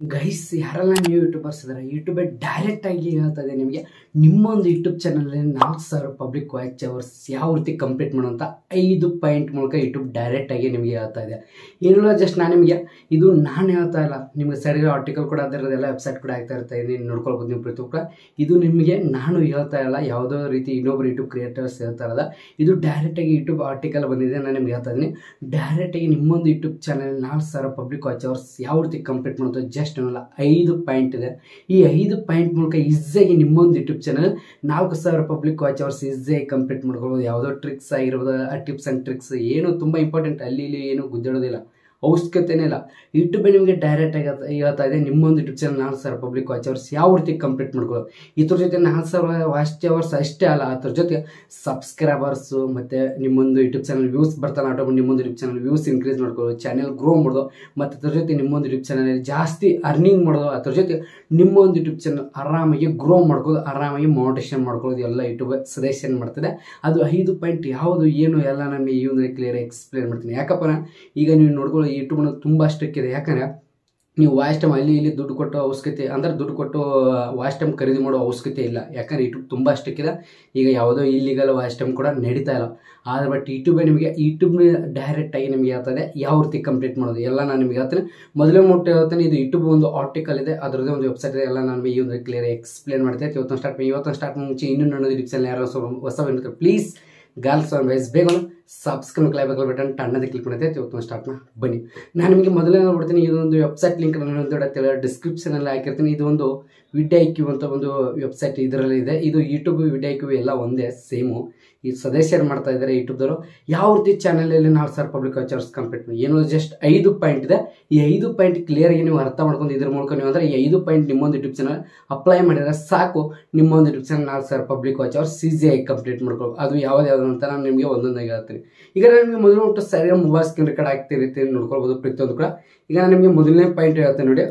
Guys ಯಾರೆಲ್ಲ ನೀವು YouTubers ಇದ್ದಾರೆ ಯೂಟ್ಯೂಬೇ ಡೈರೆಕ್ಟ್ ಆಗಿ ಹೇಳ್ತಾ ಇದೆ ನಿಮಗೆ? ನಿಮ್ಮೊಂದು ಯೂಟ್ಯೂಬ್ ಚಾನಲಲ್ಲಿ ನಾಲ್ಕು ಸಾವಿರ ಪಬ್ಲಿಕ್ ವಾಚ್ ಅವರ್ಸ್ ಯಾವ ರೀತಿ ಕಂಪ್ಲೀಟ್ ಮಾಡುವಂತ ಐದು ಪಾಯಿಂಟ್ ಮೂಲಕ ಯೂಟ್ಯೂಬ್ ಡೈರೆಕ್ಟ್ ಆಗಿ ನಿಮಗೆ ಹೇಳ್ತಾ ಇದೆ. ಏನಿಲ್ಲ ಜಸ್ಟ್ ನಾನು ನಿಮಗೆ, ಇದು ನಾನು ಹೇಳ್ತಾ ಇಲ್ಲ. ನಿಮಗೆ ಸರಿಯಾಗಿ ಆರ್ಟಿಕಲ್ ಕೂಡ ಅದರದೆಲ್ಲ ವೆಬ್ಸೈಟ್ ಕೂಡ ಆಗ್ತಾ ಇರ್ತಾ ಇದೆ ನೋಡ್ಕೊಳ್ಬೋದು ನೀವು ಪ್ರತಿ ಕೂಡ ಇದು ನಿಮಗೆ ನಾನು ಹೇಳ್ತಾ ಇಲ್ಲ, ಯಾವುದೋ ರೀತಿ ಇನ್ನೊಬ್ರು ಯೂಟ್ಯೂಬ್ ಕ್ರಿಯೇಟರ್ಸ್ ಹೇಳ್ತಾ ಇಲ್ಲ ಇದು ಡೈರೆಕ್ಟಾಗಿ ಯೂಟ್ಯೂಬ್ ಆರ್ಟಿಕಲ್ ಬಂದಿದೆ ನಾನು ನಿಮ್ಗೆ ಹೇಳ್ತಾ ಇದ್ದೀನಿ. ಡೈರೆಕ್ಟಾಗಿ ನಿಮ್ಮೊಂದು ಯೂಟ್ಯೂಬ್ ಚಾನಲ್ ನಾಲ್ಕು ಸಾವಿರ ಪಬ್ಲಿಕ್ ವಾಚ್ ಅವರ್ಸ್ ಯಾವ ರೀತಿ ಕಂಪ್ಲೀಟ್ ಮಾಡೋದು ಜಸ್ಟ್ ಅನ್ನಲ್ಲ ಐದು ಪಾಯಿಂಟ್ ಇದೆ. ಈ ಐದು ಪಾಯಿಂಟ್ ಮೂಲಕ ಈಸಿಯಾಗಿ ನಿಮ್ಮೊಂದು ಯೂಟ್ಯೂಬ್ ಚಾನಲ್ ನಾಲ್ಕು ಸಾವಿರ ಪಬ್ಲಿಕ್ ವಾಚ್ ಅವರ್ಸ್ ಈಸಿಯಾಗಿ ಕಂಪ್ಲೀಟ್ ಮಾಡ್ಕೊಳ್ಬೋದು. ಯಾವುದೋ ಟ್ರಿಕ್ಸ್ ಆಗಿರ್ಬೋದು, ಆ ಟಿಪ್ಸ್ ಆ್ಯಂಡ್ ಟ್ರಿಕ್ಸ್ ಏನು ತುಂಬ ಇಂಪಾರ್ಟೆಂಟ್ ಅಲ್ಲಿ ಇಲ್ಲಿ ಏನು ಗುದ್ದಾಡೋದಿಲ್ಲ. ಅವಶ್ಯಕತೆನೇ ಇಲ್ಲ. ಯೂಟ್ಯೂಬೇ ನಿಮಗೆ ಡೈರೆಕ್ಟ್ ಆಗಿ ಹೇಳ್ತಾ ಇದೆ. ನಿಮ್ಮೊಂದು ಯೂಟ್ಯೂಬ್ ಚಾನಲ್ ನಾಲ್ಕು ಸಾವಿರ ಪಬ್ಲಿಕ್ ವಾಚ್ ಅವರ್ಸ್ ಯಾವ ರೀತಿ ಕಂಪ್ಲೀಟ್ ಮಾಡ್ಕೊಳ್ಳೋದು? ಇದ್ರ ಜೊತೆ ನಾಲ್ಕು ಸಾವಿರ ವಾಚ್ ಅವರ್ಸ್ ಅಷ್ಟೇ ಅಲ್ಲ, ಅದ್ರ ಜೊತೆ ಸಬ್ಸ್ಕ್ರೈಬರ್ಸು ಮತ್ತು ನಿಮ್ಮೊಂದು ಯೂಟ್ಯೂಬ್ ಚಾನಲ್ ವ್ಯೂಸ್ ಬರ್ತಾನೆ ಆಟೋ ನಿಮ್ಮೊಂದು ಯೂಟ್ಯೂಬ್ ಚಾನಲ್ ವ್ಯೂಸ್ ಇನ್ಕ್ರೀಸ್ ಮಾಡ್ಕೊಳ್ಳೋದು ಚಾನಲ್ ಗ್ರೋ ಮಾಡೋದು, ಮತ್ತು ಅದ್ರ ಜೊತೆ ನಿಮ್ಮೊಂದು ಯೂಟ್ಯೂಬ್ ಚಾನಲಲ್ಲಿ ಜಾಸ್ತಿ ಅರ್ನಿಂಗ್ ಮಾಡೋದು, ಅದ್ರ ಜೊತೆ ನಿಮ್ಮೊಂದು ಯೂಟ್ಯೂಬ್ ಚಾನಲ್ ಆರಾಮಾಗಿ ಗ್ರೋ ಮಾಡ್ಕೊಳ್ಳೋದು, ಆರಾಮಾಗಿ ಮೋಟಿವೇಶನ್ ಮಾಡ್ಕೊಳ್ಳೋದು, ಎಲ್ಲ ಯೂಟ್ಯೂಬ್ ಸಜೆಷನ್ ಮಾಡ್ತದೆ? ಅದು ಐದು ಪಾಯಿಂಟ್ ಯಾವುದು, ಏನು ಎಲ್ಲ ನಾನು ಈ ಒಂದು ಕ್ಲಿಯರ್ ಎಕ್ಸ್ಪ್ಲೇನ್ ಮಾಡ್ತೀನಿ. ಯಾಕಪ್ಪ ಈಗ ನೀವು ನೋಡ್ಕೊಳ್ಳೋ ಯೂಟ್ಯೂಬ್ ತುಂಬ ಇದೆ. ಯಾಕಂದರೆ ನೀವು ವಾಯ್ಸ್ ಟೈಮ್ ಅಲ್ಲಿ ಇಲ್ಲಿ ದುಡ್ಡು ಕೊಟ್ಟು ಅವಶ್ಯಕತೆ, ಅಂದ್ರೆ ದುಡ್ಡು ಕೊಟ್ಟು ವಾಯ್ಸ್ ಟೈಮ್ ಖರೀದಿ ಮಾಡೋ ಅವಶ್ಯಕತೆ ಇಲ್ಲ. ಯಾಕಂದ್ರೆ ಯೂಟ್ಯೂಬ್ ತುಂಬ ಇದೆ. ಈಗ ಯಾವುದೋ ಇಲ್ಲಿಗಲ್ ವಾಯ್ಸ್ ಟೈಮ್ ಕೂಡ ನಡೀತಾ ಇಲ್ಲ. ಆದರೆ ಬಟ್ ಯೂಟ್ಯೂಬೇ ನಿಮಗೆ ಯೂಟ್ಯೂಬ್ ಡೈರೆಕ್ಟಾಗಿ ನಿಮಗೆ ಹೇಳ್ತದೆ, ಯಾವ ರೀತಿ ಕಂಪ್ಲೀಟ್ ಮಾಡೋದು. ಎಲ್ಲ ನಾನು ನಿಮಗೆ ಹೇಳ್ತೇನೆ. ಮೊದಲೇ ಮೊಟ್ಟೆ ಹೇಳ್ತೇನೆ, ಇದು ಯೂಟ್ಯೂಬ್ ಒಂದು ಆರ್ಟಿಕಲ್ ಇದೆ. ಅದರದ್ದೇ ಒಂದು ವೆಬ್ಸೈಟ್ ಇದೆ. ಎಲ್ಲ ನಾನು ಈ ಒಂದು ಕ್ಲಿಯರ್ ಎಕ್ಸ್ಪ್ಲೇನ್ ಮಾಡ್ತೇನೆ. ಇವತ್ತೊಂದು ಸ್ಟಾರ್ಟ್ ಇವತ್ತೊಂದು ಸ್ಟಾರ್ಟ್ ಮುಂಚೆ ಇನ್ನೂ ನನ್ನ ಡಿಪ್ಸಲ್ಲಿ ಯಾರೋ ಹೊಸ ಪ್ಲೀಸ್ ಗರ್ಲ್ಸ್ ಆನ್ ವೈಸ್ ಬೇಗ ಸಬ್ಸ್ಕ್ರೈಬ್ ಕ್ಲೈಬೇಕಲ್ ಬಟನ್ ಟಣ್ಣದೆ ಕ್ಲಿಕ್ ಮಾಡುತ್ತೆ ಇವತ್ತು ಸ್ಟಾರ್ಟ್ ಮಾ ಬನ್ನಿ. ನಾನು ನಿಮಗೆ ಮೊದಲೇ ನೋಡ್ತೀನಿ ಇದೊಂದು ವೆಬ್ಸೈಟ್ ಲಿಂಕ್ ನಾನು ಡಿಸ್ಕ್ರಿಪ್ಷನಲ್ಲಿ ಹಾಕಿರ್ತೀನಿ. ಇದು ಒಂದು ವಿಡ್ಯಾಕ್ಯೂ ಅಂತ ಒಂದು ವೆಬ್ಸೈಟ್ ಇದರಲ್ಲಿ ಇದೆ. ಇದು ಯೂಟ್ಯೂಬ್ ಐಕ್ಯೂ ಎಲ್ಲ ಒಂದೇ ಸೇಮು ಈ ಸದಸ್ಯರು ಮಾಡ್ತಾ ಇದ್ದಾರೆ ಯೂಟ್ಯೂಬ್ದವರು, ಯಾವ ರೀತಿ ಚಾನಲಲ್ಲಿ ನಾವು ಸರ್ ಪಬ್ಲಿಕ್ ವಾಚರ್ಸ್ ಕಂಪ್ಲೀಟ್ ಏನು ಜಸ್ಟ್ ಐದು ಪಾಯಿಂಟ್ ಇದೆ. ಈ ಐದು ಪಾಯಿಂಟ್ ಕ್ಲಿಯರ್ಗೆ ನೀವು ಅರ್ಥ ಮಾಡ್ಕೊಂಡು ಇದ್ರ ಮೂಲಕ ನೀವು ಅಂದರೆ ಈ ಐದು ಪಾಯಿಂಟ್ ನಿಮ್ಮೊಂದು ಯೂಟ್ಯೂಬ್ ಚಾನಲ್ ಅಪ್ಲೈ ಮಾಡಿದರೆ ಸಾಕು. ನಿಮ್ಮೊಂದು ಯೂಟ್ಯೂಬ್ ಚಾನಲ್ ನಾಲ್ಕು ಸರ್ ಪಬ್ಲಿಕ್ ವಾಚರ್ಸ್ ಐ ಕಂಪ್ಲೀಟ್ ಮಾಡ್ಕೊಳ್ಬೋದು ಅದು ಯಾವ್ದು ಅಂತ ನಾನು ನಿಮಗೆ ಒಂದೊಂದಾಗಿ ಹೇಳ್ತೀನಿ. ಈಗ ನಾನು ನಿಮಗೆ ಮೊದಲು ಒಟ್ಟು ಸರಿಯಾಗಿ ಮೊಬೈಲ್ ಸ್ಕ್ರೀನ್ ರೆಕಾರ್ಡ್ ಆಗ್ತಿರ್ತೀನಿ ನೋಡ್ಕೊಳ್ಬೋದು ಪ್ರತಿಯೊಂದು ಕೂಡ. ಈಗ ನಾನು ನಿಮಗೆ ಮೊದಲನೇ ಪಾಯಿಂಟ್ ಹೇಳ್ತೇನೆ ನೋಡಿ.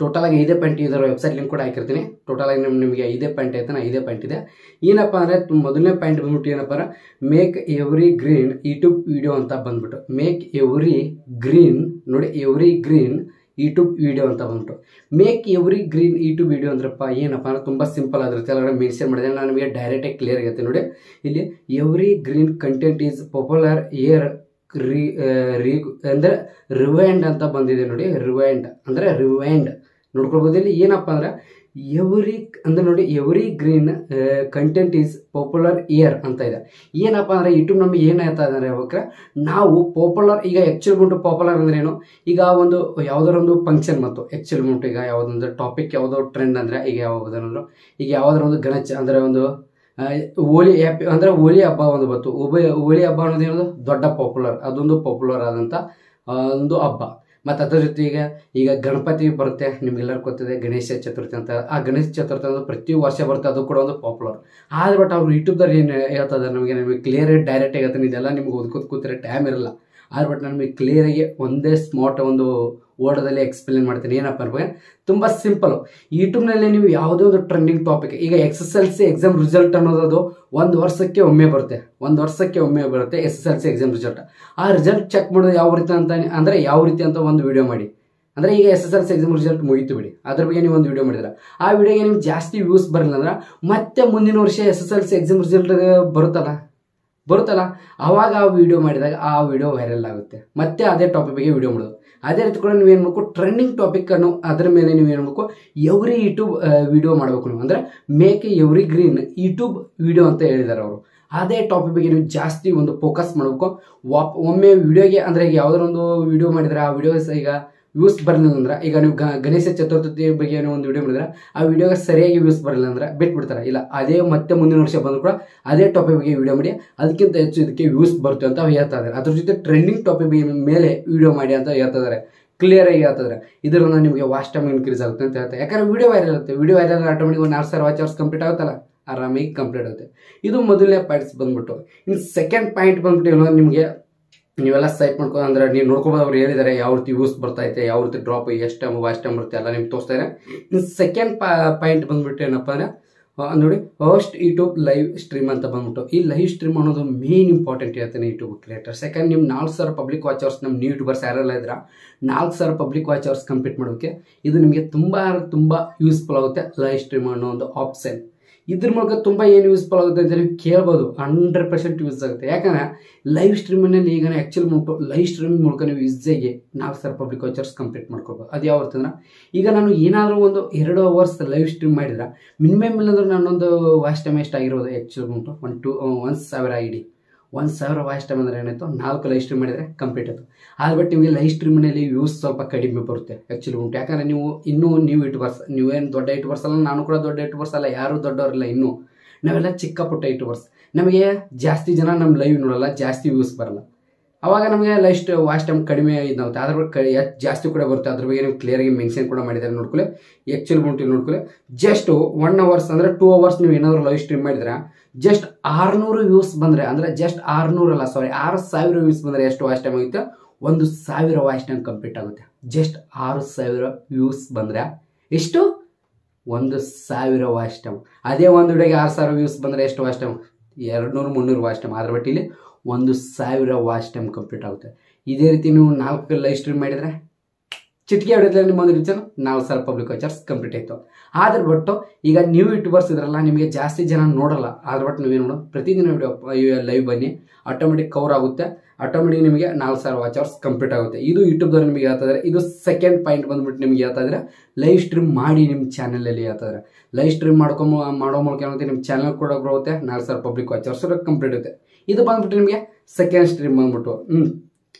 ಟೋಟಲ್ ಆಗಿ ಐದೇ ಪ್ಯಾಂಟ್ ಇದರ ವೆಬ್ಸೈಟ್ ಲಿಂಕ್ ಕೂಡ ಹಾಕಿರ್ತೀನಿ. ಟೋಟಲ್ ಆಗಿ ನಿಮಗೆ ಐದೇ ಪ್ಯಾಂಟ್ ಐತೆ ಐದೇ ಪ್ಯಾಂಟ್ ಇದೆ. ಏನಪ್ಪ ಅಂದರೆ ಮೊದಲನೇ ಪಾಯಿಂಟ್ ಬಂದ್ಬಿಟ್ಟು ಏನಪ್ಪ ಅಂದ್ರೆ make evergreen YouTube video ಅಂತ ಬಂದ್ಬಿಟ್ಟು. ಮೇಕ್ ಎವ್ರಿ ಗ್ರೀನ್ ನೋಡಿ ಎವ್ರಿ ಗ್ರೀನ್ ಯೂಟ್ಯೂಬ್ ವಿಡಿಯೋ ಅಂತ ಬಂದ್ಬಿಟ್ಟು. Make evergreen YouTube video ಅಂದ್ರಪ್ಪ ಏನಪ್ಪ ಅಂದ್ರೆ ತುಂಬ ಸಿಂಪಲ್ ಆಗಿರುತ್ತೆ. ಎಲ್ಲ ಮೆನ್ಷನ್ ಮಾಡಿದೆ ನಾನು ನಿಮಗೆ ಡೈರೆಕ್ಟಾಗಿ ಕ್ಲಿಯರ್ ಆಗುತ್ತೆ ನೋಡಿ. ಇಲ್ಲಿ evergreen content is popular ಏರ್ ರೀ ಅಂದರೆ ರಿವೈಂಡ್ ಅಂತ ಬಂದಿದೆ ನೋಡಿ. ರಿವೈಂಡ್ ಅಂದರೆ ರಿವೈಂಡ್ ನೋಡ್ಕೊಳ್ಬೋದು ಇಲ್ಲಿ ಏನಪ್ಪ ಅಂದ್ರೆ ಎವ್ರಿ ಅಂದ್ರೆ ನೋಡಿ evergreen content is popular year ಅಂತ ಇದೆ. ಏನಪ್ಪ ಅಂದರೆ ಯೂಟ್ಯೂಬ್ ನಮಗೆ ಏನಾಯ್ತಾ ಇದ್ದಾರೆ ಯಾವಾಗ ನಾವು ಪಾಪ್ಯುಲರ್ ಈಗ ಆ್ಯಕ್ಚುಲ್ ಬಂಟು ಪಾಪ್ಯುಲರ್ ಅಂದ್ರೆ ಏನು? ಈಗ ಒಂದು ಯಾವ್ದಾರ ಒಂದು ಫಂಕ್ಷನ್ ಮತ್ತು ಆ್ಯಕ್ಚುಲ್ ಬಂಟು ಈಗ ಯಾವುದೊಂದು ಟಾಪಿಕ್ ಯಾವುದೋ ಟ್ರೆಂಡ್ ಅಂದ್ರೆ ಈಗ ಯಾವ್ದಾರು ಈಗ ಯಾವ್ದಾರ ಒಂದು ಗಣೇಶ ಅಂದರೆ ಒಂದು ಹೋಳಿ ಹ್ಯಾಪಿ ಅಂದರೆ ಹೋಳಿ ಹಬ್ಬ ಒಂದು ಬಂತು. ಹೋಳಿ ಹಬ್ಬ ಅನ್ನೋದು ದೊಡ್ಡ ಪಾಪ್ಯುಲರ್ ಅದೊಂದು ಪಾಪ್ಯುಲರ್ ಆದಂಥ ಒಂದು ಹಬ್ಬ. ಮತ್ತು ಅದ್ರ ಜೊತೆಗೆ ಈಗ ಗಣಪತಿ ಬರುತ್ತೆ ನಿಮ್ಗೆಲ್ಲರೂ ಗೊತ್ತಿದೆ, ಗಣೇಶ ಚತುರ್ಥಿ ಅಂತ. ಆ ಗಣೇಶ ಚತುರ್ಥಿ ಅಂದ್ರೆ ಪ್ರತಿ ವರ್ಷ ಬರುತ್ತೆ, ಅದು ಕೂಡ ಒಂದು ಪಾಪ್ಯುಲರ್ ಆದ್ರೆ ಬಟ್ ಅವ್ರು ಯೂಟ್ಯೂಬ್ದಲ್ಲಿ ಏನು ಹೇಳ್ತದೆ ನಮಗೆ ನಮಗೆ ನಿಮಗೆ ಕ್ಲಿಯರ್ ಡೈರೆಕ್ಟ್ ಹೇಳ್ತಾನೆ, ಇದೆಲ್ಲ ನಿಮ್ಗೆ ಓದ್ಕೋತ ಕೂತಿರೋ ಟೈಮ್ ಇರಲ್ಲ. ಆದ್ರೆ ಬಟ್ ನಮಗೆ ಕ್ಲಿಯರಾಗಿ ಒಂದೇ ಸ್ಮಾರ್ಟ್ ಒಂದು ಓಡದಲ್ಲಿ ಎಕ್ಸ್ಪ್ಲೇನ್ ಮಾಡ್ತೀನಿ. ಏನಪ್ಪ ಅಂದ್ರೆ ತುಂಬ ಸಿಂಪಲ್ ಯೂಟ್ಯೂಬ್ನಲ್ಲಿ ನೀವು ಯಾವುದೇ ಒಂದು ಟ್ರೆಂಡಿಂಗ್ ಟಾಪಿಕ್ ಈಗ S S L C exam result ಅನ್ನೋದು ಒಂದು ವರ್ಷಕ್ಕೆ ಒಮ್ಮೆ ಬರುತ್ತೆ. ಒಂದು ವರ್ಷಕ್ಕೆ ಒಮ್ಮೆ ಬರುತ್ತೆ S S L C exam result ಆ ರಿಸಲ್ಟ್ ಚೆಕ್ ಮಾಡೋದು ಯಾವ ರೀತಿ ಅಂತ ಅಂದರೆ ಯಾವ ರೀತಿ ಅಂತ ಒಂದು ವಿಡಿಯೋ ಮಾಡಿ. ಅಂದರೆ ಈಗ S S L C exam result ಮುಗಿತು ಬಿಡಿ. ಅದ್ರ ಬಗ್ಗೆ ನೀವು ಒಂದು ವಿಡಿಯೋ ಮಾಡಿದ್ರೆ ಆ ವಿಡಿಯೋಗೆ ನಿಮ್ಗೆ ಜಾಸ್ತಿ ವ್ಯೂಸ್ ಬರಲಿಲ್ಲ ಅಂದ್ರೆ ಮತ್ತೆ ಮುಂದಿನ ವರ್ಷ S S L C exam result ಬರುತ್ತಲ್ಲ? ಬರುತ್ತಲ್ಲ? ಆವಾಗ ಆ ವಿಡಿಯೋ ಮಾಡಿದಾಗ ಆ ವಿಡಿಯೋ ವೈರಲ್ ಆಗುತ್ತೆ. ಮತ್ತೆ ಅದೇ ಟಾಪಿಕ್ ಬಗ್ಗೆ ವಿಡಿಯೋ ಮಾಡೋದು. ಅದೇ ರೀತಿ ಕೂಡ ನೀವು ಏನು ಮಾಡಬೇಕು ಟ್ರೆಂಡಿಂಗ್ ಟಾಪಿಕ್ ಅನ್ನು ಅದರ ಮೇಲೆ ನೀವು ಏನು ಮಾಡಬೇಕು ಎವ್ರಿ ಯೂಟ್ಯೂಬ್ ವಿಡಿಯೋ ಮಾಡಬೇಕು ನೀವು. ಅಂದರೆ make evergreen YouTube video ಅಂತ ಹೇಳಿದ್ದಾರೆ ಅವರು. ಅದೇ ಟಾಪಿಕ್ ಬಗ್ಗೆ ನೀವು ಜಾಸ್ತಿ ಒಂದು ಫೋಕಸ್ ಮಾಡಬೇಕು. ವಾಪ್, ಒಮ್ಮೆ ವಿಡಿಯೋಗೆ ಅಂದರೆ ಯಾವುದಾದ್ರು ಒಂದು ವಿಡಿಯೋ ಮಾಡಿದರೆ ಆ ವಿಡಿಯೋಸ್ ಈಗ ವ್ಯೂಸ್ ಬರಲಿಲ್ಲ ಅಂದ್ರೆ, ಈಗ ನೀವು ಗಣೇಶ ಚತುರ್ಥಿ ಬಗ್ಗೆ ಏನೋ ಒಂದು ವಿಡಿಯೋ ಮಾಡಿದ್ರೆ, ಆ ವಿಡಿಯೋಗೆ ಸರಿಯಾಗಿ ವ್ಯೂಸ್ ಬರಲಿಲ್ಲ ಅಂದ್ರೆ ಬಿಟ್ಬಿಡ್ತಾರೆ. ಇಲ್ಲ, ಅದೇ ಮತ್ತೆ ಮುಂದಿನ ವರ್ಷ ಬಂದ್ರು ಕೂಡ ಅದೇ ಟಾಪಿಕ್ ಬಗ್ಗೆ ವಿಡಿಯೋ ಮಾಡಿ, ಅದಕ್ಕಿಂತ ಹೆಚ್ಚು ಇದಕ್ಕೆ ವ್ಯೂಸ್ ಬರುತ್ತೆ ಅಂತ ಹೇಳ್ತಾ ಇದ್ದಾರೆ. ಅದ್ರ ಜೊತೆ ಟ್ರೆಂಡಿಂಗ್ ಟಾಪಿಕ್ ಮೇಲೆ ವಿಡಿಯೋ ಮಾಡಿ ಅಂತ ಹೇಳ್ತಾ ಇದ್ದಾರೆ. ಕ್ಲಿಯರ್ ಆಗಿ ಹೇಳ್ತಿದ್ರೆ ಇದರಿಂದ ನಿಮಗೆ ವಾಚ್ ಟೈಮ್ ಇನ್ಕ್ರೀಸ್ ಆಗುತ್ತೆ ಅಂತ ಹೇಳ್ತಾರೆ ಯಾಕಂದ್ರೆ ವಿಡಿಯೋ ವೈರಲ್ ಆಗುತ್ತೆ. ವಿಡಿಯೋ ವೈರಲ್ ಆಟೋಮೆಟಿಕ್ ಒಂದು ಆರು ಸಾವಿರ ವಾಚ್ ಕಂಪ್ಲೀಟ್ ಆಗುತ್ತಲ್ಲ? ಆರಾಮಾಗಿ ಕಂಪ್ಲೀಟ್ ಆಗುತ್ತೆ. ಇದು ಮೊದಲನೇ ಪಾಯಿಂಟ್ಸ್ ಬಂದ್ಬಿಟ್ಟು. ಇನ್ನು ಸೆಕೆಂಡ್ ಪಾಯಿಂಟ್ ಬಂದ್ಬಿಟ್ಟು ನಿಮಗೆ ನೀವೆಲ್ಲ ಸೈಟ್ ಮಾಡ್ಕೊ ಅಂದ್ರೆ ನೀವು ನೋಡ್ಕೊಬೋದು ಅವ್ರು ಹೇಳಿದ್ದಾರೆ ಯಾವ ರೀತಿ ಯೂಸ್ ಬರ್ತೈತೆ ಯಾವ ರೀತಿ ಡ್ರಾಪ್ ಎಷ್ಟು ಟೈಮ್ ವಾಯ್ಸ್ ಟೈಮ್ ಬರುತ್ತೆ ಎಲ್ಲ ನಿಮ್ಗೆ ತೋರಿಸ್ತಾರೆ ಇನ್ನು ಸೆಕೆಂಡ್ ಪಾಯಿಂಟ್ ಬಂದ್ಬಿಟ್ಟು ಏನಪ್ಪ ಅಂದ್ರೆ ನೋಡಿ ಫಸ್ಟ್ ಯೂಟ್ಯೂಬ್ ಲೈವ್ ಸ್ಟ್ರೀಮ್ ಅಂತ ಬಂದ್ಬಿಟ್ಟು, ಈ ಲೈವ್ ಸ್ಟ್ರೀಮ್ ಅನ್ನೋದು ಮೇನ್ ಇಂಪಾರ್ಟೆಂಟ್ ಹೇಳ್ತಾನೆ ಯೂಟ್ಯೂಬ್ ಕ್ರಿಯೇಟರ್ ಸೆಕೆಂಡ್ ನಿಮ್ಮ ನಾಲ್ಕು ಸಾವಿರ ಪಬ್ಲಿಕ್ ವಾಚರ್ಸ್ ನಮ್ಮ ನ್ಯೂ ಯೂಟ್ಯೂಬರ್ಸ್ ಯಾರೆಲ್ಲ ಇದ್ರ ನಾಲ್ಕು ಸಾವಿರ ಪಬ್ಲಿಕ್ ವಾಚರ್ಸ್ ಕಂಪ್ಲೀಟ್ ಮಾಡೋಕ್ಕೆ ಇದು ನಿಮಗೆ ತುಂಬ ತುಂಬ ಯೂಸ್ಫುಲ್ ಆಗುತ್ತೆ ಲೈವ್ ಸ್ಟ್ರೀಮ್ ಅನ್ನೋ ಒಂದು ಆಪ್ಷನ್ ಇದ್ರ ಮೂಲಕ ತುಂಬ ಏನು ಯೂಸ್ಫುಲ್ ಆಗುತ್ತೆ ಅಂತ ನೀವು ಕೇಳ್ಬೋದು. ಹಂಡ್ರೆಡ್ ಪರ್ಸೆಂಟ್ ಯೂಸ್ ಆಗುತ್ತೆ. ಯಾಕಂದ್ರೆ ಲೈವ್ ಸ್ಟ್ರೀಮಲ್ಲಿ ಈಗ ಆ್ಯಕ್ಚುಲಿ ಮುಟ್ಟು ಲೈವ್ ಸ್ಟ್ರೀಮ್ ಮೂಲಕ ನೀವು ಈಸಿಯಾಗಿ ನಾಲ್ಕು ಸಾವಿರ ಪಬ್ಲಿಕ್ ವಾಚರ್ಸ್ ಕಂಪ್ಲೀಟ್ ಮಾಡ್ಕೊಬೋದು. ಅದು ಯಾವ ಅಂದ್ರೆ ಈಗ ನಾನು ಏನಾದರೂ ಒಂದು ಎರಡು ಅವರ್ಸ್ ಲೈವ್ ಸ್ಟ್ರೀಮ್ ಮಾಡಿದ್ರೆ ಮಿನಿಮಮ್ ಇಲ್ಲಾಂದ್ರೆ ನನ್ನೊಂದು ವಾಚ್ ಟೈಮ್ ಎಷ್ಟಾಗಿರೋದು ಆ್ಯಕ್ಚುಲಿ ಉಂಟು ಒನ್ ಟು ಒನ್ ಸಾವಿರ ಐ ಡಿ ಒಂದು ಸಾವಿರ ವಾಚ್ ಟೈಮ್ ಅಂದರೆ ಏನಾಯಿತು? ನಾಲ್ಕು ಲೈವ್ ಸ್ಟ್ರೀಮ್ ಮಾಡಿದರೆ ಕಂಪ್ಲೀಟ್ ಆಯಿತು. ಆದ್ರೆ ಬಟ್ ನಿಮಗೆ ಲೈವ್ ಸ್ಟ್ರೀಮ್ನಲ್ಲಿ ವ್ಯೂಸ್ ಸ್ವಲ್ಪ ಕಡಿಮೆ ಬರುತ್ತೆ ಆ್ಯಕ್ಚುಲಿ ಉಂಟು. ಯಾಕಂದರೆ ನೀವು ಇನ್ನೂ ನೀವು ಯೂಟ್ಯೂಬರ್ಸ್ ನೀವೇನು ದೊಡ್ಡ ಯೂಟ್ಯೂಬರ್ಸ್ ಅಲ್ಲ, ನಾನು ಕೂಡ ದೊಡ್ಡ ಯೂಟ್ಯೂಬರ್ಸ್ ಅಲ್ಲ, ಯಾರೂ ದೊಡ್ಡವರಲ್ಲ ಇನ್ನೂ. ನಾವೆಲ್ಲ ಚಿಕ್ಕ ಪುಟ್ಟ ಯೂಟ್ಯೂಬರ್ಸ್ ನಮಗೆ ಜಾಸ್ತಿ ಜನ ನಮ್ಮ ಲೈವ್ ನೋಡಲ್ಲ, ಜಾಸ್ತಿ ವ್ಯೂಸ್ ಬರಲ್ಲ. ಅವಾಗ ನಮಗೆ ಲೈಸ್ಟ್ ವಾಚ್ ಟೈಮ್ ಕಡಿಮೆ ಇದಾಗುತ್ತೆ ಅದ್ರ ಬಗ್ಗೆ ಜಾಸ್ತಿ ಕೂಡ ಬರುತ್ತೆ. ಅದ್ರ ಬಗ್ಗೆ ನೀವು ಕ್ಲಿಯರಾಗಿ ಮೆನ್ಷನ್ ಕೂಡ ಮಾಡಿದ್ದಾರೆ ನೋಡ್ಕೊಳ್ಳಿ ಆ್ಯಕ್ಚುಲಿ ಇಲ್ಲಿ ನೋಡ್ಕೊಳ್ಳಿ ಜಸ್ಟ್ ಒನ್ ಅವರ್ಸ್ ಅಂದರೆ ಟೂ ಅವರ್ಸ್ ನೀವು ಏನಾದರೂ ಲೈವ್ ಸ್ಟ್ರೀಮ್ ಮಾಡಿದ್ರೆ ಜಸ್ಟ್ ಆರುನೂರು ವ್ಯೂಸ್ ಬಂದರೆ, ಅಂದರೆ ಜಸ್ಟ್ ಆರುನೂರಲ್ಲ ಸಾರಿ ಆರು ಸಾವಿರ ವ್ಯೂಸ್ ಬಂದರೆ ಎಷ್ಟು ವಾಚ್ ಟೈಮ್ ಆಗುತ್ತೆ? ಒಂದು ಸಾವಿರ ವಾಚ್ ಟೈಮ್ ಕಂಪ್ಲೀಟ್ ಆಗುತ್ತೆ. ಜಸ್ಟ್ ಆರು ಸಾವಿರ ವ್ಯೂಸ್ ಬಂದರೆ ಎಷ್ಟು? ಒಂದು ಸಾವಿರ ವಾಚ್ ಟೈಮ್ ಅದೇ ಒಂದು ವಿಡಿಯೋಗೆ ಆರು ಸಾವಿರ ವ್ಯೂಸ್ ಬಂದರೆ ಎಷ್ಟು ವಾಚ್ ಟೈಮ್ ಎರಡು ನೂರು ಮುನ್ನೂರು ವಾಚ್ ಟೈಮ್ ಅದ್ರ ಬಟ್ ಇಲ್ಲಿ ಒಂದು ಸಾವಿರ ವಾಚ್ ಟೈಮ್ ಕಂಪ್ಲೀಟ್ ಆಗುತ್ತೆ. ಇದೇ ರೀತಿ ನೀವು ನಾಲ್ಕು ಲೈವ್ ಸ್ಟ್ರೀಮ್ ಮಾಡಿದರೆ ಚಿಟಿಕೆ ನಿಮ್ಮ ಒಂದು ರೀತಿಯ ನಾಲ್ಕು ಸಾವಿರ ಪಬ್ಲಿಕ್ ವಾಚರ್ಸ್ ಕಂಪ್ಲೀಟ್ ಆಯಿತು. ಆದ್ರೆ ಬಟ್ಟು ಈಗ ನ್ಯೂ ಯೂಟ್ಯೂಬರ್ಸ್ ಇದ್ರಲ್ಲ, ನಿಮಗೆ ಜಾಸ್ತಿ ಜನ ನೋಡಲ್ಲ. ಆದ್ರೆ ಬಟ್ ನೀವೇನು ನೋಡು ಪ್ರತಿದಿನ ವಿಡಿಯೋ ಲೈವ್ ಬನ್ನಿ ಆಟೋಮೆಟಿಕ್ ಕವರ್ ಆಗುತ್ತೆ. ಆಟೋಮೆಟಿಕ್ ನಿಮಗೆ ನಾಲ್ಕು ಸಾವಿರ ವಾಚ್ ಅವರ್ಸ್ ಕಂಪ್ಲೀಟ್ ಆಗುತ್ತೆ. ಇದು ಯೂಟ್ಯೂಬ್ದವ್ರು ನಿಮಗೆ ಹೇಳ್ತಾ ಇದು ಸೆಕೆಂಡ್ ಪಾಯಿಂಟ್ ಬಂದ್ಬಿಟ್ಟು ನಿಮ್ಗೆ ಹೇಳ್ತಾ ಲೈವ್ ಸ್ಟ್ರೀಮ್ ಮಾಡಿ ನಿಮ್ಮ ಚಾನಲಲ್ಲಿ ಹೇಳ್ತಾ ಲೈವ್ ಸ್ಟ್ರೀಮ್ ಮಾಡ್ಕೊಂಬ, ಮಾಡೋ ಮೂಲಕ ಏನಾಗುತ್ತೆ? ನಿಮ್ಮ ಚಾನಲ್ ಕೂಡ ಗ್ರೋ ಆಗುತ್ತೆ. ನಾಲ್ಕು ಸಾವಿರ ಪಬ್ಲಿಕ್ ವಾಚರ್ಸ್ ಕಂಪ್ಲೀಟ್ ಆಗುತ್ತೆ. ಇದು ಬಂದ್ಬಿಟ್ಟು ನಿಮಗೆ ಸೆಕೆಂಡ್ ಸ್ಟ್ರೀಮ್ ಬಂದ್ಬಿಟ್ಟು ಹ್ಞೂ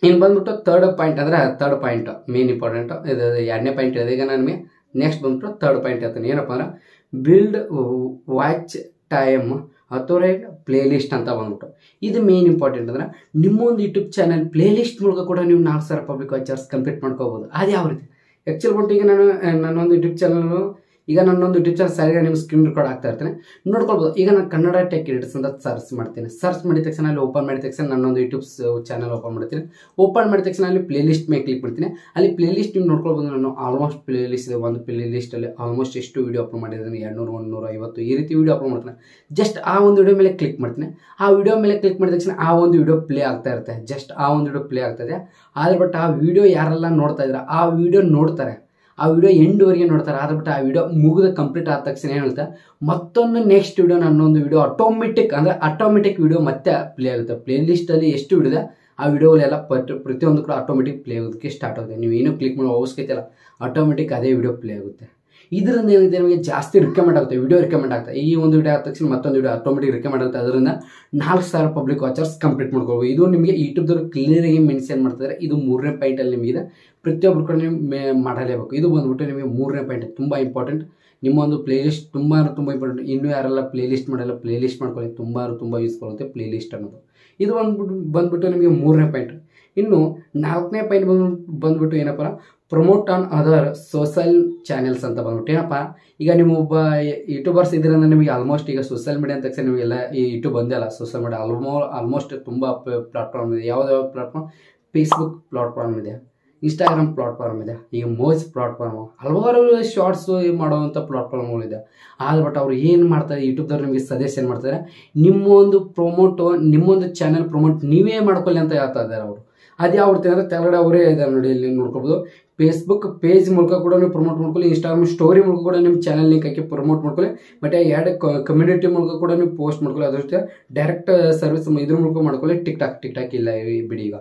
ಇನ್ನು ಬಂದ್ಬಿಟ್ಟು ತರ್ಡ್ ಪಾಯಿಂಟ್ ಅಂದರೆ ತರ್ಡ್ ಪಾಯಿಂಟ್ ಮೇನ್ ಇಂಪಾರ್ಟೆಂಟ್ ಇದು ಎರಡನೇ ಪಾಯಿಂಟ್ ಇದೆ ಈಗ ನಾನು ನಿಮಗೆ ನೆಕ್ಸ್ಟ್ ಬಂದ್ಬಿಟ್ಟು ತರ್ಡ್ ಪಾಯಿಂಟ್ ಹೇಳ್ತೀನಿ. ಏನಪ್ಪ ಅಂದ್ರೆ ಬಿಲ್ಡ್ ವಾಚ್ ಟೈಮ್ ಅಥೋರೈಡ್ ಪ್ಲೇ ಲಿಸ್ಟ್ ಅಂತ ಬಂದ್ಬಿಟ್ಟು. ಇದು ಮೇನ್ ಇಂಪಾರ್ಟೆಂಟ್ ಅಂದ್ರೆ ನಿಮ್ಮ ಒಂದು ಯೂಟ್ಯೂಬ್ ಚಾನಲ್ ಪ್ಲೇ ಲಿಸ್ಟ್ ಮೂಲಕ ಕೂಡ ನೀವು ನಾಲ್ಕು ಸಾವಿರ ಪಬ್ಲಿಕ್ ವಾಚರ್ಸ್ ಕಂಪ್ಲೀಟ್ ಮಾಡ್ಕೋಬೋದು. ಅದು ಯಾವ ರೀತಿ? ಆ್ಯಕ್ಚುಲ್ ಬಂತು ಈಗ ನಾನು ನನ್ನೊಂದು ಯೂಟ್ಯೂಬ್ ಚಾನಲ್ ಈಗ ನನ್ನೊಂದು ಟೀಚರ್ ಸರಿಯಾಗಿ ನಿಮ್ಮ ಸ್ಕ್ರೀನ್ ರೆಕಾರ್ಡ್ ಆಗ್ತಾ ಇರ್ತೇನೆ. ನೋಡ್ಕೊಳ್ಬೋದು. ಈಗ ನಾನು ಕನ್ನಡ ಟೆಕ್ ಎಡಿಟ್ಸ್ ಅಂತ ಸರ್ಚ್ ಮಾಡ್ತೀನಿ. ಸರ್ಚ್ ಮಾಡಿದ ತಕ್ಷಣ ಅಲ್ಲಿ ಓಪನ್ ಮಾಡಿದ ತಕ್ಷಣ ನನ್ನೊಂದು ಯೂಟ್ಯೂಬ್ ಚಾನಲ್ ಓಪನ್ ಮಾಡ್ತೀನಿ. ಓಪನ್ ಮಾಡಿದ ತಕ್ಷಣ ಅಲ್ಲಿ ಪ್ಲೇ ಲಿಸ್ಟ್ ಮೇಲೆ ಕ್ಲಿಕ್ ಮಾಡ್ತೀನಿ. ಅಲ್ಲಿ ಪ್ಲೇ ಲಿಸ್ಟ್ ನೀವು ನೋಡ್ಕೊಳ್ಬೋದು ನಾನು ಆಲ್ಮೋಸ್ಟ್ ಪ್ಲೇ ಲಿಸ್ಟ್ ಇದೆ. ಒಂದು ಪ್ಲೇ ಲಿಸ್ಟಲ್ಲಿ ಆಲ್ಮೋಸ್ಟ್ ಎಷ್ಟು ವೀಡಿಯೋ ಅಪ್ಲೋಡ್ ಮಾಡಿದ್ದೀನಿ ಎರಡುನೂರು ನೂರ ಐವತ್ತು ಈ ರೀತಿ ವೀಡಿಯೋ ಅಪ್ಲೋಡ್ ಮಾಡ್ತೀನಿ. ಜಸ್ಟ್ ಆ ಒಂದು ವಿಡಿಯೋ ಮೇಲೆ ಕ್ಲಿಕ್ ಮಾಡ್ತೀನಿ. ಆ ವಿಡಿಯೋ ಮೇಲೆ ಕ್ಲಿಕ್ ಮಾಡಿದ ತಕ್ಷಣ ಆ ಒಂದು ವಿಡಿಯೋ ಪ್ಲೇ ಆಗ್ತಾ ಇರುತ್ತೆ. ಜಸ್ಟ್ ಆ ಒಂದು ವಿಡಿಯೋ ಪ್ಲೇ ಆಗ್ತಾ ಇದೆ. ಆದ್ರೆ ಬಟ್ ಆ ವಿಡಿಯೋ ಯಾರೆಲ್ಲ ನೋಡ್ತಾ ಇದ್ದಾರೆ ಆ ವಿಡಿಯೋ ನೋಡ್ತಾರೆ. ಆ ವಿಡಿಯೋ ಎಂಡ್ವರೆಗೆ ನೋಡ್ತಾರೆ. ಆದ್ರೆ ಬಿಟ್ಟು ಆ ವಿಡಿಯೋ ಮುಗಿದ ಕಂಪ್ಲೀಟ್ ಆದ ತಕ್ಷಣ ಏನು ಹೇಳ್ತಾ ಮತ್ತೊಂದು ನೆಕ್ಸ್ಟ್ ವಿಡಿಯೋ ನನ್ನೊಂದು ವಿಡಿಯೋ ಆಟೋಮೆಟಿಕ್ ಅಂದರೆ ಆಟೋಮೆಟಿಕ್ ವಿಡಿಯೋ ಮತ್ತೆ ಪ್ಲೇ ಆಗುತ್ತೆ. ಪ್ಲೇ ಲಿಸ್ಟಲ್ಲಿ ಎಷ್ಟು ವಿಡಿದೆ ಆ ವಿಡಿಯೋಗಳೆಲ್ಲ ಪ್ರತಿಯೊಂದು ಕೂಡ ಆಟೋಮೆಟಿಕ್ ಪ್ಲೇ ಆಗೋದಕ್ಕೆ ಸ್ಟಾರ್ಟ್ ಆಗುತ್ತೆ. ನೀವು ಏನೂ ಕ್ಲಿಕ್ ಮಾಡೋ ಅವಶ್ಯಕತೆ ಇಲ್ಲ. ಆಟೋಮೆಟಿಕ್ ಅದೇ ವಿಡಿಯೋ ಪ್ಲೇ ಆಗುತ್ತೆ. ಇದರಿಂದ ಏನಿದೆ ನಿಮಗೆ ಜಾಸ್ತಿ ರಿಕಮೆಂಡ್ ಆಗುತ್ತೆ ವಿಡಿಯೋ ರಿಕಮೆಂಡ್ ಆಗುತ್ತೆ. ಈ ಒಂದು ವಿಡಿಯೋ ಆದ ತಕ್ಷಣ ಮತ್ತೊಂದು ವಿಡಿಯೋ ಆಟೋಮೆಟಿಕ್ ರಿಕಮೆಂಡ್ ಆಗುತ್ತೆ. ಅದರಿಂದ ನಾಲ್ಕು ಸಾವಿರ ಪಬ್ಲಿಕ್ ವಾಚರ್ಸ್ ಕಂಪ್ಲೀಟ್ ಮಾಡ್ಕೊಳ್ಬೋದು. ಇದು ನಿಮಗೆ ಯೂಟ್ಯೂಬ್ದವ್ರು ಕ್ಲಿಯರಾಗಿ ಮೆನ್ಷನ್ ಮಾಡ್ತಿದ್ದಾರೆ ಇದು ಮೂರನೇ ಪಾಯಿಂಟಲ್ಲಿ ನಿಮಗಿದೆ. ಪ್ರತಿಯೊಬ್ಬರು ಕೂಡ ನೀವು ಮಾಡಲೇಬೇಕು. ಇದು ಬಂದ್ಬಿಟ್ಟು ನಿಮಗೆ ಮೂರನೇ ಪಾಯಿಂಟ್ ತುಂಬ ಇಂಪಾರ್ಟೆಂಟ್ ನಿಮ್ಮ ಒಂದು ಪ್ಲೇ ಲಿಸ್ಟ್ ತುಂಬ ತುಂಬ ಇಂಪಾರ್ಟೆಂಟ್ ಇನ್ನೂ ಯಾರೆಲ್ಲ ಪ್ಲೇ ಲಿಸ್ಟ್ ಮಾಡಲ್ಲ ಪ್ಲೇ ಲಿಸ್ಟ್ ಮಾಡ್ಕೊಳ್ಳಿ ತುಂಬ ತುಂಬ ಯೂಸ್ಫುಲ್ ಆಗುತ್ತೆ ಪ್ಲೇಲಿಸ್ಟ್ ಅನ್ನೋದು. ಇದು ಬಂದ್ಬಿಟ್ಟು ಬಂದ್ಬಿಟ್ಟು ನಿಮಗೆ ಮೂರನೇ ಪಾಯಿಂಟ್ ಇನ್ನು ನಾಲ್ಕನೇ ಪಾಯಿಂಟ್ ಬಂದು ಬಂದ್ಬಿಟ್ಟು ಏನಪ್ಪ? Promote on other social channels ಅಂತ ಬಂದ್ಬಿಟ್ಟು ಏನಪ್ಪ ಈಗ ನಿಮ್ಮ ಒಬ್ಬ ಯೂಟ್ಯೂಬರ್ಸ್ ಇದ್ರಿಂದ ನಿಮಗೆ ಆಲ್ಮೋಸ್ಟ್ ಈಗ ಸೋಷಿಯಲ್ ಮೀಡಿಯಾ ಅಂತ ತಕ್ಷಣ ನಿಮಗೆಲ್ಲ ಈ ಯೂಟ್ಯೂಬ್ ಬಂದೇ ಅಲ್ಲ. ಸೋಷಿಯಲ್ ಮೀಡಿಯಾ ಆಲ್ಮೋ ಆಲ್ಮೋಸ್ಟ್ ತುಂಬ ಪ್ಲಾಟ್ಫಾರ್ಮ್ ಇದೆ. ಯಾವ್ದಾವ ಪ್ಲಾಟ್ಫಾರ್ಮ್ ಫೇಸ್ಬುಕ್ ಪ್ಲಾಟ್ಫಾರ್ಮ್ ಇದೆ. ಇನ್ಸ್ಟಾಗ್ರಾಮ್ ಪ್ಲಾಟ್ಫಾರ್ಮ್ ಇದೆ. ಈಗ ಮೋಜ್ ಪ್ಲಾಟ್ಫಾರ್ಮ್ ಹಲವಾರು ಶಾರ್ಟ್ಸ್ ಮಾಡುವಂಥ ಪ್ಲಾಟ್ಫಾರ್ಮ್ಗಳಿದೆ ಆದ್ರೆ ಬಟ್ ಅವ್ರು ಏನು ಮಾಡ್ತಾರೆ? ಯೂಟ್ಯೂಬ್ದವ್ರು ನಿಮಗೆ ಸಜೆಷನ್ ಮಾಡ್ತಾರೆ? ನಿಮ್ಮ ಒಂದು ಪ್ರೊಮೋಟು ನಿಮ್ಮೊಂದು ಚಾನೆಲ್ ಪ್ರೊಮೋಟ್ ನೀವೇ ಮಾಡ್ಕೊಳ್ಳಿ ಅಂತ ಹೇಳ್ತಾ ಇದ್ದಾರೆ ಅವರು. ಅದು ಯಾವ ಅಂದರೆ ತೆಳಗಡೆ ಅವರೇ ಇದ್ದಾರೆ ನೋಡಿ ಇಲ್ಲಿ ನೋಡ್ಕೊಬೋದು. ಫೇಸ್ಬುಕ್ ಪೇಜ್ ಮೂಲಕ ಕೂಡ ನೀವು ಪ್ರಮೋಟ್ ಮಾಡ್ಕೊಳ್ಳಿ ಇನ್ಸ್ಟಾಗ್ರಾಮ್ ಸ್ಟೋರಿ ಮೂಲಕ ಕೂಡ ನಿಮ್ಮ ಚಾನಲ್ ಲಿಂಕ್ ಹಾಕಿ ಪ್ರಮೋಟ್ ಮಾಡ್ಕೊಳ್ಳಿ. ಮತ್ತು ಎರಡು ಕಮ್ಯುನಿಟಿ ಮೂಲಕ ಕೂಡ ನೀವು ಪೋಸ್ಟ್ ಮಾಡ್ಕೊಳ್ಳಿ. ಅದ್ರ ಜೊತೆ ಡೈರೆಕ್ಟ್ ಸರ್ವಿಸ್ ಇದ್ರ ಮೂಲಕ ಮಾಡ್ಕೊಳ್ಳಿ. ಟಿಕ್ ಟಾಕ್ ಟಿಕ್ ಟಾಕ್ ಇಲ್ಲ ಬಿಡಿ ಈಗ.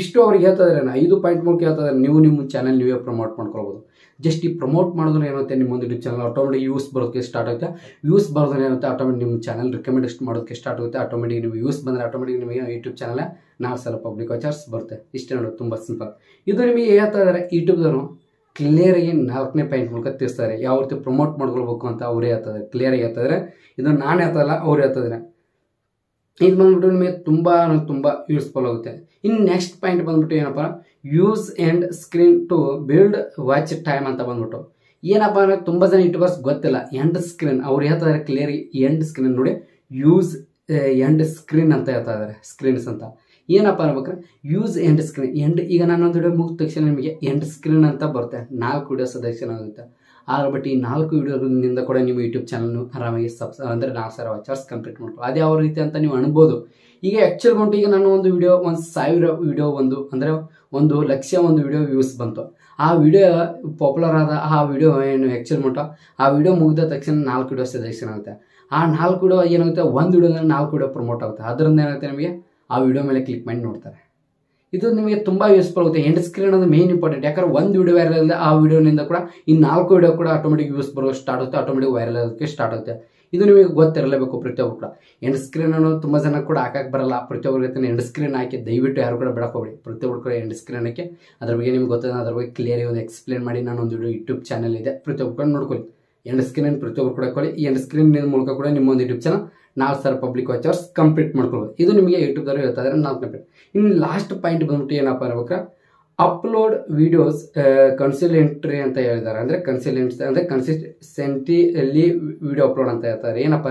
ಇಷ್ಟು ಅವ್ರಿಗೆ ಹೇಳ್ತಾ ಇದ್ದಾರೆ ಐದು ಪಾಯಿಂಟ್ ಮೂಲಕ ಹೇಳ್ತಾ ಇದ್ದಾರೆ ನೀವು ನಿಮ್ಮ ಚಾನಲ್ ನೀವೇ ಪ್ರಮೋಟ್ ಮಾಡ್ಕೊಳ್ಬೋದು. ಜಸ್ಟ್ ಈ ಪ್ರಮೋಟ್ ಮಾಡಿದ್ರೆ ಏನಾಗುತ್ತೆ ನಿಮ್ಮ ಒಂದು ಯೂಟ್ಯೂಬ್ ಚಾನಲ್ ಆಟೋಮೆಟಿಕ್ ವ್ಯೂಸ್ ಬರೋದಕ್ಕೆ ಸ್ಟಾರ್ಟ್ ಆಗುತ್ತೆ. ವ್ಯೂಸ್ ಬರೋದ್ರೆ ಏನಾಗುತ್ತೆ ಆಟೋಮೆಟಿಕ್ ನಿಮ್ಮ ಚಾನಲ್ ರಿಕಮೆಂಡೇಶನ್ ಮಾಡೋದಕ್ಕೆ ಸ್ಟಾರ್ಟ್ ಆಗುತ್ತೆ. ಆಟೋಮೆಟಿಕ್ ನೀವು ವ್ಯೂಸ್ ಬಂದರೆ ಆಟೋಮೆಟಿಕ್ ನಿಮಗೆ ಯೂಟ್ಯೂಬ್ ಚಾನಲ್ ನಾಲ್ಕು ಸಲ ಪಬ್ಲಿಕ್ ವಾಚರ್ಸ್ ಬರುತ್ತೆ. ಇಷ್ಟೇ ನೋಡೋದು ತುಂಬ ಸಿಂಪಲ್ ಇದು ನಿಮಗೆ ಹೇಳ್ತಾ ಇದ್ದಾರೆ ಯೂಟ್ಯೂಬ್ದವರು ಕ್ಲಿಯರಾಗಿ ನಾಲ್ಕನೇ ಪಾಯಿಂಟ್ ಮೂಲಕ ತಿಳಿಸ್ತಾರೆ ಯಾವ ರೀತಿ ಪ್ರಮೋಟ್ ಮಾಡ್ಕೊಳ್ಬೇಕು ಅಂತ ಅವರೇ ಹೇಳ್ತಾರೆ ಕ್ಲಿಯರಾಗಿ ಹೇಳ್ತಾರೆ ಇದನ್ನು ನಾನು ಹೇಳ್ತಲ್ಲ ಅವ್ರು ಹೇಳ್ತಿದ್ದಾರೆ ಇದು ಬಂದ್ಬಿಟ್ಟು ನಿಮಗೆ ತುಂಬ ತುಂಬ ಯೂಸ್ಫುಲ್ ಆಗುತ್ತೆ. ಇನ್ನು ನೆಕ್ಸ್ಟ್ ಪಾಯಿಂಟ್ ಬಂದ್ಬಿಟ್ಟು ಏನಪ್ಪ? Use and screen to build watch time ಅಂತ ಬಂದ್ಬಿಟ್ಟು. ಏನಪ್ಪ ಅಂದರೆ ತುಂಬ ಜನ ಯೂಟ್ಯೂಬರ್ಸ್ ಗೊತ್ತಿಲ್ಲ. ಎಂಡ್ ಸ್ಕ್ರೀನ್ ಅವ್ರು ಹೇಳ್ತಾರೆ ಕ್ಲಿಯರ್ ಎಂಡ್ ಸ್ಕ್ರೀನ್ ನೋಡಿ. ಯೂಸ್ ಎಂಡ್ ಸ್ಕ್ರೀನ್ ಅಂತ ಹೇಳ್ತಾ ಇದ್ದಾರೆ ಸ್ಕ್ರೀನ್ಸ್ ಅಂತ. ಏನಪ್ಪ ಅಂದ್ರೆ ಯೂಸ್ ಎಂಡ್ ಸ್ಕ್ರೀನ್ ಎಂಡ್ ಈಗ ನಾನೊಂದು ವಿಡಿಯೋ ಮುಗಿದ ತಕ್ಷಣ ನಿಮಗೆ ಎಂಡ್ ಸ್ಕ್ರೀನ್ ಅಂತ ಬರುತ್ತೆ. ನಾಲ್ಕು ವಿಡಿಯೋ ಸದಸ್ಯನ ಆಗುತ್ತೆ ಆದ್ರೆ ಈ ನಾಲ್ಕು ವಿಡಿಯೋದಿಂದ ಕೂಡ ನಿಮ್ಮ ಯೂಟ್ಯೂಬ್ ಚಾನಲ್ನು ಆರಾಮಾಗಿ ಸಬ್ಸ್ ಅಂದರೆ ನಾಲ್ಕು ಸಾವಿರ ವಾಚರ್ಸ್ ಕಂಪ್ಲೀಟ್ ಮಾಡ್ಕೊಳ್ಳಿ ಅದು ಯಾವ ರೀತಿ ಅಂತ ನೀವು ಅನ್ಬೋದು. ಈಗ ಆ್ಯಕ್ಚುಲ್ ಬಂಟು ಈಗ ನಾನು ಒಂದು ವಿಡಿಯೋ, ಒಂದು ಸಾವಿರ ವಿಡಿಯೋ ಒಂದು ಅಂದರೆ ಒಂದು ಲಕ್ಷ ಒಂದು ವಿಡಿಯೋ ವ್ಯೂಸ್ ಬಂತು. ಆ ವಿಡಿಯೋ ಪಾಪ್ಯುಲರ್ ಆದ ಆ ವಿಡಿಯೋ ಏನು ಆ್ಯಕ್ಚುಲ್ ಬಂತು ಆ? ವಿಡಿಯೋ ಮುಗಿದ ತಕ್ಷಣ ನಾಲ್ಕು ವಿಡಿಯೋ ಸಜೆಷನ್ ಆಗುತ್ತೆ. ಆ ನಾಲ್ಕು ವಿಡಿಯೋ ಏನಾಗುತ್ತೆ? ಒಂದು ವಿಡಿಯೋದಲ್ಲಿ ನಾಲ್ಕು ವಿಡಿಯೋ ಪ್ರಮೋಟ್ ಆಗುತ್ತೆ. ಅದರಿಂದ ಏನಾಗುತ್ತೆ ನಿಮಗೆ? ಆ ವಿಡಿಯೋ ಮೇಲೆ ಕ್ಲಿಕ್ ಮಾಡಿ ನೋಡ್ತಾರೆ. ಇದು ನಿಮಗೆ ತುಂಬ ಯೂಸ್ಫುಲ್ ಆಗುತ್ತೆ. ಎಂಡ್ ಸ್ಕ್ರೀನ್ ಅದು ಮೇನ್ ಇಂಪಾರ್ಟೆಂಟ್ ಯಾಕಂದ್ರೆ ಒಂದು ವಿಡಿಯೋ ವೈರಲ್ ಆಗಿದೆ ಆ ವಿಡಿಯೋನಿಂದ ಕೂಡ ಈ ನಾಲ್ಕು ವಿಡಿಯೋ ಕೂಡ ಆಟೋಮೆಟಿಕ್ ಯೂಸ್ ಬರೋ ಸ್ಟಾರ್ಟ್ ಆಗುತ್ತೆ ಆಟೋಮೆಟಿಕ್ ವೈರಲ್ ಆಗೋಕ್ಕೆ ಸ್ಟಾರ್ಟ್ ಆಗುತ್ತೆ. ಇದು ನಿಮಗೆ ಗೊತ್ತಿರಲೇಬೇಕು ಪ್ರತಿಯೊಬ್ಬರು ಕೂಡ. ಎಂಡ್ ಸ್ಕ್ರೀನ್ ಅನ್ನೋದು ತುಂಬ ಜನ ಕೂಡ ಹಾಕಕ್ಕೆ ಬರಲ್ಲ. ಪ್ರತಿಯೊಬ್ಬರಿಗೆ ಎಂಡ್ ಸ್ಕ್ರೀನ್ ಹಾಕಿ, ದಯವಿಟ್ಟು ಯಾರು ಕೂಡ ಹೋಗ್ಬೇಡಿ. ಪ್ರತಿಯೊಬ್ಬರು ಕೂಡ ಎಂಡ್ ಸ್ಕ್ರೀನ್ ಹಾಕಿ. ಅದ್ರ ಬಗ್ಗೆ ನಿಮ್ಗೆ ಗೊತ್ತಿದೆ, ಅದ್ರ ಬಗ್ಗೆ ಕ್ಲಿಯರ್ ಒಂದು ಎಕ್ಸ್ಪ್ಲೇನ್ ಮಾಡಿ. ನಾನು ಒಂದು ಯೂಟ್ಯೂಬ್ ಚಾನಲ್ ಇದೆ. ಪ್ರತಿಯೊಬ್ಬರು ನೋಡ್ಕೊಳ್ಳಿ. ಎಂಡ್ ಸ್ಕ್ರೀನ್ ಪ್ರತಿಯೊಬ್ಬರು ಕೂಡ ಕೊಡಿ. ಈ ಎಂಡ್ ಸ್ಕ್ರೀನ್ ಮೂಲಕ ಕೂಡ ನಿಮ್ಮ ಒಂದು ಯೂಟ್ಯೂಬ್ ಚಾನಲ್ ನಾಲ್ಕು ಸಾವಿರ ಪಬ್ಲಿಕ್ ವಾಚರ್ಸ್ ಕಂಪ್ಲೀಟ್ ಮಾಡ್ಕೊಳ್ಬೋದು ಇದು ನಿಮಗೆ ಯೂಟ್ಯೂಬ್ದವ್ರು ಹೇಳ್ತಾ ಇದ್ದಾರೆ ನಾಲ್ಕು ಕಂಪ್ಲೀಟ್ ಇನ್ನು ಲಾಸ್ಟ್ ಪಾಯಿಂಟ್ ಬಂದ್ಬಿಟ್ಟು ಏನಪ್ಪ ಅನ್ಬೇಕಾ ಅಪ್ಲೋಡ್ ವಿಡಿಯೋಸ್ ಕನ್ಸಿಲೆಂಟ್ರಿ ಅಂತ ಹೇಳಿದ್ದಾರೆ. ಅಂದರೆ ಕನ್ಸಿಲೆಂಟ್ಸ್ ಅಂದರೆ ಕನ್ಸಿಸ್ಟೆಂಟಿಯಲ್ಲಿ ವಿಡಿಯೋ ಅಪ್ಲೋಡ್ ಅಂತ ಹೇಳ್ತಾರೆ ಏನಪ್ಪ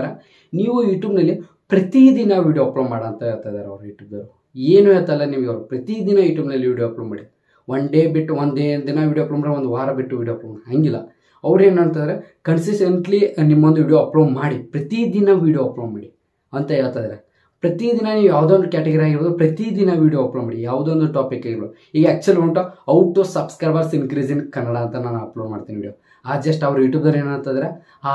ನೀವು ಯೂಟ್ಯೂಬ್ನಲ್ಲಿ ಪ್ರತಿದಿನ ವಿಡಿಯೋ ಅಪ್ಲೋಡ್ ಮಾಡ ಅಂತ ಹೇಳ್ತಾ ಇದ್ದಾರೆ ಅವರು ಯೂಟ್ಯೂಬ್ದವರು ಏನು ಹೇಳ್ತಲ್ಲ ನಿಮಗೆ ಅವರು. ಪ್ರತಿದಿನ ಯೂಟ್ಯೂಬ್ನಲ್ಲಿ ವಿಡಿಯೋ ಅಪ್ಲೋಡ್ ಮಾಡಿ. ಒನ್ ಡೇ ಬಿಟ್ಟು, ಒಂದೇ ದಿನ ವಿಡಿಯೋ ಅಪ್ಲೋಡ್ ಮಾಡಿ, ಒಂದು ವಾರ ಬಿಟ್ಟು ವಿಡಿಯೋ ಅಪ್ಲೋಡ್ ಮಾಡಿ. ಹಂಗಿಲ್ಲ. ಅವ್ರು ಏನಂತಂದರೆ ಕನ್ಸಿಸ್ಟೆಂಟ್ಲಿ ನಿಮ್ಮೊಂದು ವಿಡಿಯೋ ಅಪ್ಲೋಡ್ ಮಾಡಿ, ಪ್ರತಿದಿನ ವಿಡಿಯೋ ಅಪ್ಲೋಡ್ ಮಾಡಿ ಅಂತ ಹೇಳ್ತಾ ಇದ್ದಾರೆ ಪ್ರತಿದಿನ ನೀವು ಯಾವುದೋ ಒಂದು ಕ್ಯಾಟಗರಿ ಆಗಿರ್ಬೋದು, ಪ್ರತಿದಿನ ವಿಡಿಯೋ ಅಪ್ಲೋಡ್ ಮಾಡಿ ಯಾವುದೋ ಒಂದು ಟಾಪಿಕ್ ಆಗಿರ್ಬೋದು. ಈಗ ಆ್ಯಕ್ಚುಲಿ ಉಂಟು out to subscribers increase in Kannada ಅಂತ ನಾನು ಅಪ್ಲೋಡ್ ಮಾಡ್ತೀನಿ ವಿಡಿಯೋ ಆ ಜಸ್ಟ್ ಅವ್ರು ಯೂಟ್ಯೂಬ್ದವ್ರು ಏನಂತಂದ್ರೆ,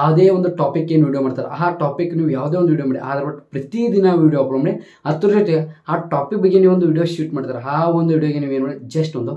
ಅದೇ ಒಂದು ಟಾಪಿಕ್ ಏನು ವಿಡಿಯೋ ಮಾಡ್ತಾರೆ, ಆ ಟಾಪಿಕ್ ನೀವು ಯಾವುದೇ ಒಂದು ವಿಡಿಯೋ ಮಾಡಿ, ಆದ್ರೆ ಬಟ್ ಪ್ರತಿದಿನ ವಿಡಿಯೋ ಅಪ್ಲೋಡ್ ಮಾಡಿ ಅದ್ರ ಜೊತೆ ಆ ಟಾಪಿಕ್ ಬಗ್ಗೆ ನೀವು ಒಂದು ವಿಡಿಯೋ ಶೂಟ್ ಮಾಡ್ತಾರೆ, ಆ ಒಂದು ವಿಡಿಯೋಗೆ ನೀವು ಏನು ಮಾಡಿ ಜಸ್ಟ್ ಒಂದು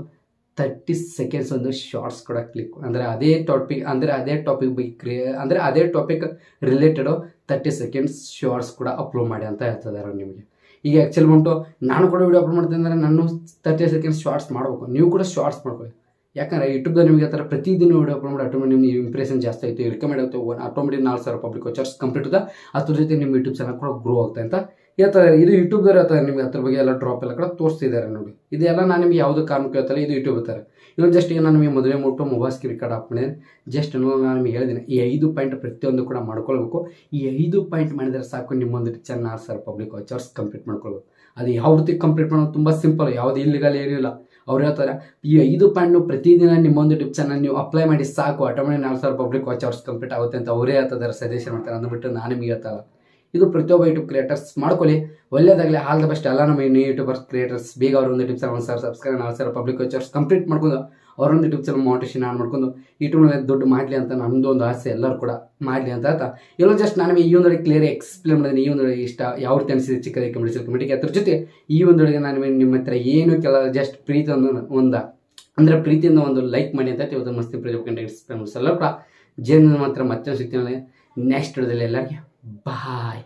ತರ್ಟಿ ಸೆಕೆಂಡ್ಸ್ ಒಂದು ಶಾರ್ಟ್ಸ್ ಕೂಡ ಕ್ಲಿಕ್ ಅಂದರೆ ಅದೇ ಟಾಪಿಕ್ ಅಂದರೆ ಅದೇ ಟಾಪಿಕ್ ಬಗ್ಗೆ ಅಂದರೆ ಅದೇ topic related thirty seconds shorts ಕೂಡ ಅಪ್ಲೋಡ್ ಮಾಡಿ ಅಂತ ಹೇಳ್ತಿದ್ದಾರೆ ನಿಮಗೆ. ಈಗ ಆ್ಯಕ್ಚುಲಿ ಬಂಟು ನಾನು ಕೂಡ ವೀಡಿಯೋ ಅಪ್ಲೋಡ್ ಮಾಡ್ತೀನಿ ಅಂದರೆ ನಾನು ತರ್ಟಿ ಸೆಕೆಂಡ್ಸ್ ಶಾರ್ಟ್ಸ್ ಮಾಡಬೇಕು. ನೀವು ಕೂಡ ಶಾರ್ಟ್ಸ್ ಮಾಡ್ಕೊಳ್ಳಿ. ಯಾಕಂದರೆ ಯೂಟ್ಯೂಬ್ದಾಗ ನಿಮಗೆ ಆ ಥರ ಪ್ರತಿದಿನ ವೀಡಿಯೋ ಅಪ್ಲೋಡ್ ಮಾಡಿ ಆಟೋಮೆಟಿಕ್ ನಿಮ್ಮ ಇಂಪ್ರೆಷನ್ ಜಾಸ್ತಿ ಆಯಿತು ರಿಕಮೆಂಡ್ ಆಗುತ್ತೆ ಆಟೋಮೆಟಿಕ್ ನಾಲ್ಕು ಸಾವಿರ ಪಬ್ಲಿಕ್ ವಾಚರ್ಸ್ ಕಂಪ್ಲೀಟ್ ಇದೆ ಅದ್ರ ಜೊತೆ ನಿಮ್ಮ ಯೂಟ್ಯೂಬ್ ಚಾನಲ್ ಕೂಡ ಗ್ರೋ ಆಗ್ತಾ ಅಂತ ಹೇಳ್ತಾರೆ ಇದು ಯೂಟ್ಯೂಬ್ದವ್ರು ಹೇಳ್ತಾರೆ ನಿಮ್ಗೆ ಅದ್ರ ಬಗ್ಗೆ ಎಲ್ಲ ಡ್ರಾಪ್ ಎಲ್ಲ ಕೂಡ ತೋರಿಸ್ತಿದ್ದಾರೆ ನೋಡಿ. ಇದೆಲ್ಲ ನಾನು ನಿಮ್ಗೆ ಯಾವುದೇ ಕಾರಣಕ್ಕೆ ಹೇಳ್ತಾರೆ ಇದು ಯೂಟ್ಯೂಬ್ ಹೇಳ್ತಾರೆ. ಇನ್ನೊಂದು ಜಸ್ಟ್ ಈಗ ನಾನು ನಿಮಗೆ ಮದುವೆ ಮುಟ್ಟು ಮೊಬೈಲ್ ಸ್ಕ್ರೀನ್ ಕಾರ್ಡ್ ಮಾಡಿದ್ರೆ ಜಸ್ಟ್ ನಾನು ನಿಮಗೆ ಹೇಳಿದ್ದೀನಿ ಈ ಐದು ಪಾಯಿಂಟ್ ಪ್ರತಿಯೊಂದು ಕೂಡ ಮಾಡ್ಕೊಳ್ಬೇಕು. ಈ ಐದು ಪಾಯಿಂಟ್ ಮಾಡಿದರೆ ಸಾಕು ನಿಮ್ಮೊಂದು ಚೆನ್ನ ಆರ್ ಸರ್ ಪಬ್ಲಿಕ್ ವಾಚರ್ಸ್ ಕಂಪ್ಲೀಟ್ ಮಾಡ್ಕೊಳ್ಬೇಕು. ಅದು ಯಾವ ರೀತಿ ಕಂಪ್ಲೀಟ್ ಮಾಡೋದು ತುಂಬ ಸಿಂಪಲ್ ಯಾವುದು ಇಲ್ಲಿಗಲ್ ಏನಿಲ್ಲ ಅವ್ರು ಹೇಳ್ತಾರೆ, ಈ ಐದು ಪಾಯಿಂಟ್ ಪ್ರತಿದಿನ ನಿಮ್ಮೊಂದು ಟಿಪ್ ಚಾನಲ್ ನೀವು ಅಪ್ಲೈ ಮಾಡಿ ಸಾಕು ಆಟೋಮೆಟಿಕ್ ನಾಲ್ಕು ಸಾವಿರ ಪಬ್ಲಿಕ್ ವಾಚರ್ಸ್ ಕಂಪ್ಲೀಟ್ ಆಗುತ್ತೆ ಅಂತ ಅವರೇ ಹೇಳ್ತಾರೆ ಸಜೆಷನ್ ಮಾಡ್ತಾರೆ. ಅಂದ್ಬಿಟ್ಟು ನಾನು ನಿಮಗೆ ಹೇಳ್ತಲ್ಲ ಇದು ಪ್ರತಿಯೊಬ್ಬ ಯೂಟ್ಯೂಬ್ ಕ್ರಿಯೇಟರ್ಸ್ ಮಾಡ್ಕೊಳ್ಳಿ. ಒಳ್ಳೇದಾಗಲಿ ಆಲ್ ದ ಬೆಸ್ಟ್ ಎಲ್ಲ ನಮ್ಮ ಯೂಟ್ಯೂಬರ್ಸ್ ಕ್ರಿಯೇಟರ್ಸ್ ಬೇಗ ಅವ್ರ ಒಂದು ಟಿಪ್ಸ್ ಒಂದು ಸರ್ ಸಬ್ಸ್ಕ್ರೈಬ್ ನಾಲ್ಕು ಸರ್ ಪಬ್ಲಿಕ್ ವಾಚರ್ಸ್ ಕಂಪ್ಲೀಟ್ ಮಾಡ್ಕೊಂಡು ಅವರೊಂದು ಟಿಪ್ಸ್ ಚಾನಲ್ ಮೋಟಿವೇಶನ್ ಆನ್ ಮಾಡ್ಕೊಂಡು ಯೂಟ್ಯೂಬ್ನಲ್ಲಿ ದುಡ್ಡು ಮಾಡಲಿ ಅಂತ ನಮ್ಮದು ಒಂದು ಆಸೆ ಎಲ್ಲರೂ ಕೂಡ ಮಾಡಲಿ ಅಂತ ಆಯ್ತಾ ಎಲ್ಲೋ ಜಸ್ಟ್ ನಾನು ಈ ಒಂದೊಳಗೆ ಕ್ಲಿಯರ್ ಎಕ್ಸ್ಪ್ಲೇನ್ ಮಾಡಿದ್ದೀನಿ ಈ ಒಂದೊಳಗೆ ಇಷ್ಟ, ಯಾವ ರೀತಿ ಅನಿಸಿದೆ ಚಿಕ್ಕದಕ್ಕೆ ಕಮಿಟಿ ಕಮಿಟಿಗೆ ಅದ್ರ ಜೊತೆ ಈ ಒಂದೊಳಗೆ ನಾನು ನಿಮ್ಮ ಹತ್ರ ಏನು ಕೆಲ ಜಸ್ಟ್ ಪ್ರೀತಿ ಒಂದು ಒಂದ ಅಂದರೆ ಪ್ರೀತಿಯಿಂದ ಒಂದು ಲೈಕ್ ಮಾಡಿ ಅಂತ ಇವತ್ತು ಮಸ್ತಿ ಪ್ರೀತಿ ಎಕ್ಸ್ಪ್ಲೇನ್ ಎಲ್ಲ ಕೂಡ. ಜೇನು ಮಾತ್ರ ಮತ್ತೆ ಸಿಗ್ತೀನಿ. ನೆಕ್ಸ್ಟ್ ವಿಡಿಯೋದಲ್ಲಿ ಎಲ್ಲರಿಗೆ Bye.